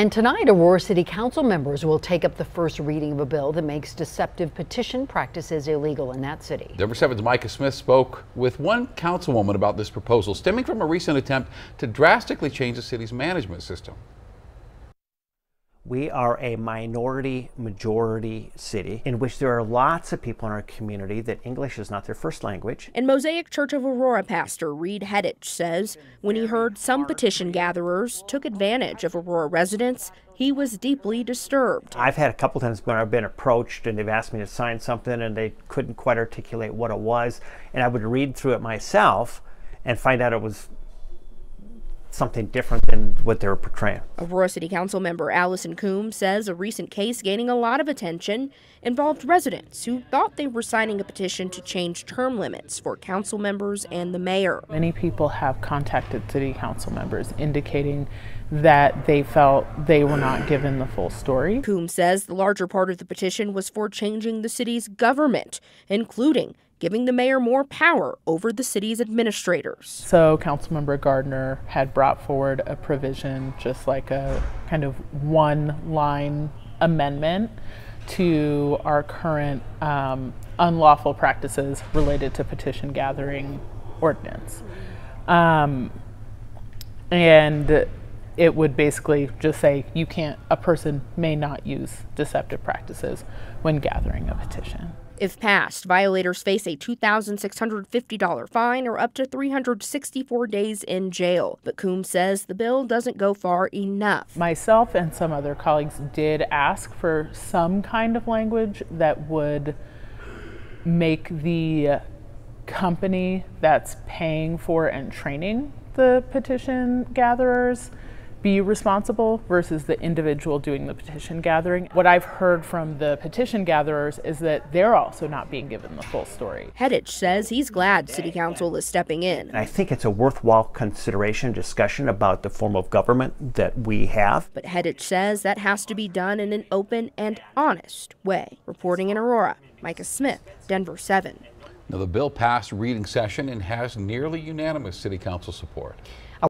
And tonight, Aurora City Council members will take up the first reading of a bill that makes deceptive petition practices illegal in that city. Denver 7's Micah Smith spoke with one councilwoman about this proposal stemming from a recent attempt to drastically change the city's management system. We are a minority majority city in which there are lots of people in our community that English is not their first language. And Mosaic Church of Aurora pastor Reed Hedich says when he heard some petition gatherers took advantage of Aurora residents, he was deeply disturbed. I've had a couple times when I've been approached and they've asked me to sign something and they couldn't quite articulate what it was. And I would read through it myself and find out it was something different than what they were portraying. Aurora City Council member Allison Coombs says a recent case gaining a lot of attention involved residents who thought they were signing a petition to change term limits for council members and the mayor. Many people have contacted city council members indicating that they felt they were not given the full story. Coombs says the larger part of the petition was for changing the city's government, including giving the mayor more power over the city's administrators. So, Councilmember Gardner had brought forward a provision, just like a kind of one line amendment to our current um, unlawful practices related to petition gathering ordinance. Um, and it would basically just say you can't, a person may not use deceptive practices when gathering a petition. If passed, violators face a $2,650 fine or up to 364 days in jail. But Coombs says the bill doesn't go far enough. Myself and some other colleagues did ask for some kind of language that would make the company that's paying for and training the petition gatherers be responsible versus the individual doing the petition gathering. What I've heard from the petition gatherers is that they're also not being given the full story. Hedich says he's glad City Council is stepping in. And I think it's a worthwhile consideration, discussion about the form of government that we have. But Hedich says that has to be done in an open and honest way. Reporting in Aurora, Micah Smith, Denver 7. Now, the bill passed reading session and has nearly unanimous City Council support.